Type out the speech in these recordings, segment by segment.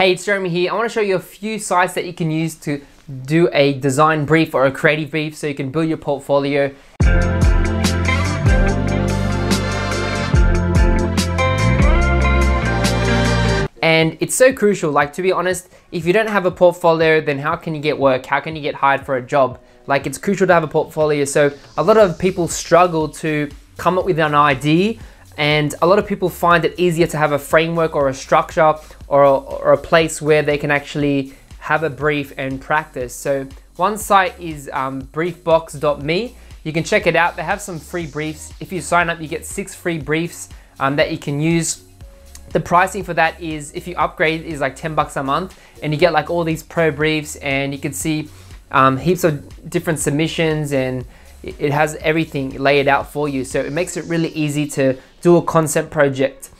Hey, it's Jeremy here. I want to show you a few sites that you can use to do a design brief or a creative brief so you can build your portfolio. And it's so crucial, like to be honest, if you don't have a portfolio, then how can you get work? How can you get hired for a job? Like it's crucial to have a portfolio. So a lot of people struggle to come up with an idea and a lot of people find it easier to have a framework or a structure or a, or a place where they can actually have a brief and practice. So one site is um, briefbox.me. You can check it out. They have some free briefs. If you sign up, you get six free briefs um, that you can use. The pricing for that is, if you upgrade, is like 10 bucks a month and you get like all these pro briefs and you can see um, heaps of different submissions and it has everything laid out for you. So it makes it really easy to do a concept project.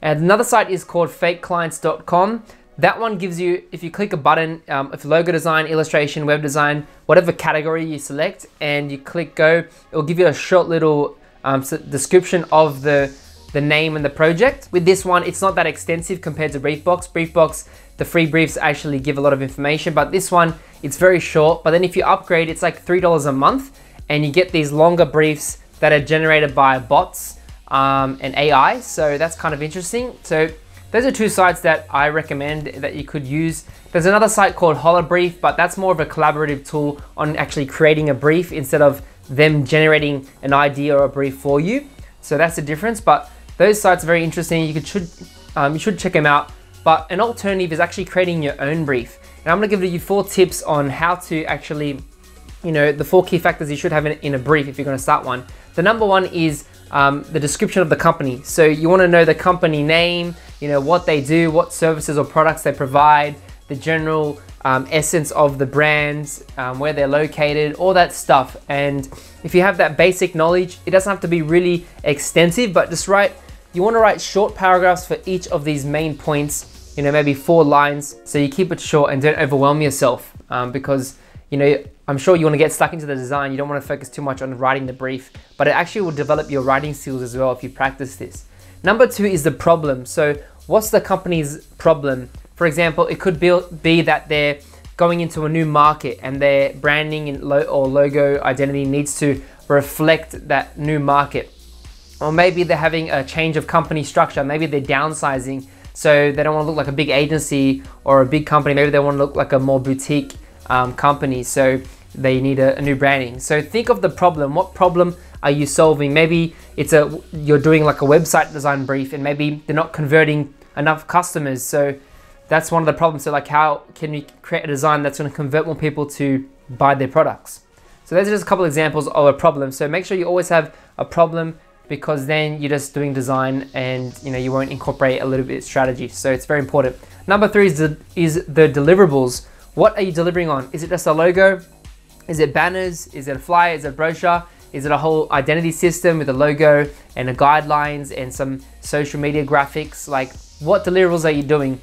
And another site is called fakeclients.com. That one gives you, if you click a button, um, if logo design, illustration, web design, whatever category you select, and you click go, it will give you a short little um, description of the, the name and the project. With this one, it's not that extensive compared to Briefbox. Briefbox, the free briefs actually give a lot of information, but this one, it's very short. But then if you upgrade, it's like $3 a month, and you get these longer briefs that are generated by bots um, and AI. So that's kind of interesting. So those are two sites that I recommend that you could use. There's another site called HoloBrief, but that's more of a collaborative tool on actually creating a brief instead of them generating an idea or a brief for you. So that's the difference, but those sites are very interesting. You could should um, you should check them out. But an alternative is actually creating your own brief. And I'm gonna give you four tips on how to actually, you know, the four key factors you should have in, in a brief if you're gonna start one. The number one is um, the description of the company. So you wanna know the company name, you know, what they do, what services or products they provide, the general um, essence of the brands, um, where they're located, all that stuff. And if you have that basic knowledge, it doesn't have to be really extensive, but just write, you wanna write short paragraphs for each of these main points, you know, maybe four lines, so you keep it short and don't overwhelm yourself um, because, you know, I'm sure you want to get stuck into the design. You don't want to focus too much on writing the brief, but it actually will develop your writing skills as well if you practice this. Number two is the problem. So what's the company's problem? For example, it could be, be that they're going into a new market and their branding and lo or logo identity needs to reflect that new market. Or maybe they're having a change of company structure. Maybe they're downsizing, so they don't want to look like a big agency or a big company. Maybe they want to look like a more boutique um, company. So they need a, a new branding. So think of the problem. What problem are you solving? Maybe it's a you're doing like a website design brief and maybe they're not converting enough customers. So that's one of the problems. So like how can we create a design that's going to convert more people to buy their products? So those are just a couple examples of a problem. So make sure you always have a problem because then you're just doing design and you know you won't incorporate a little bit of strategy. So it's very important. Number three is the, is the deliverables. What are you delivering on? Is it just a logo? Is it banners? Is it a flyer? Is it a brochure? Is it a whole identity system with a logo and a guidelines and some social media graphics? Like what deliverables are you doing?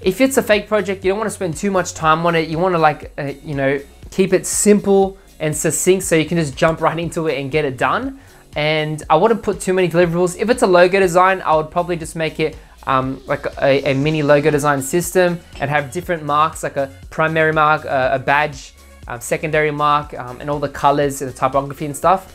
If it's a fake project, you don't want to spend too much time on it. You want to like, uh, you know, keep it simple and succinct so you can just jump right into it and get it done. And I wouldn't put too many deliverables. If it's a logo design, I would probably just make it um, like a, a, mini logo design system and have different marks, like a primary mark, uh, a badge, um, secondary mark, um, and all the colors and the typography and stuff.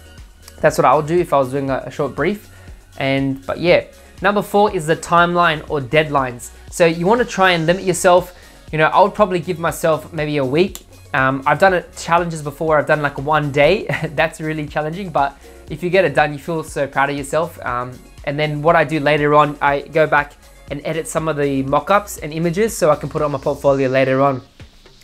That's what I would do if I was doing a, a short brief. And, but yeah. Number four is the timeline or deadlines. So you wanna try and limit yourself. You know, I would probably give myself maybe a week. Um, I've done it challenges before. I've done like one day. That's really challenging, but if you get it done, you feel so proud of yourself. Um, and then what I do later on, I go back and edit some of the mock-ups and images so I can put it on my portfolio later on.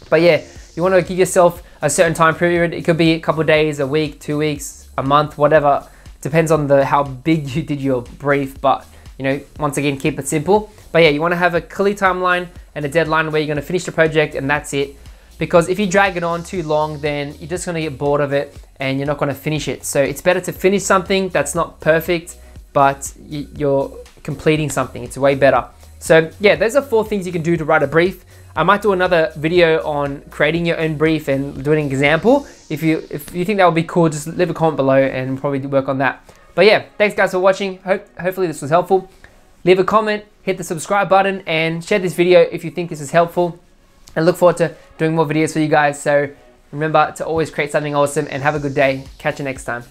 But yeah, you want to give yourself a certain time period. It could be a couple days, a week, two weeks, a month, whatever. Depends on the how big you did your brief, but you know, once again, keep it simple. But yeah, you want to have a clear timeline and a deadline where you're going to finish the project and that's it. Because if you drag it on too long, then you're just going to get bored of it and you're not going to finish it. So it's better to finish something that's not perfect, but you're completing something. It's way better. So yeah, those are four things you can do to write a brief. I might do another video on creating your own brief and doing an example. If you if you think that would be cool, just leave a comment below and probably work on that. But yeah, thanks guys for watching. Hope hopefully this was helpful. Leave a comment, hit the subscribe button and share this video if you think this is helpful. And look forward to doing more videos for you guys. So remember to always create something awesome and have a good day. Catch you next time.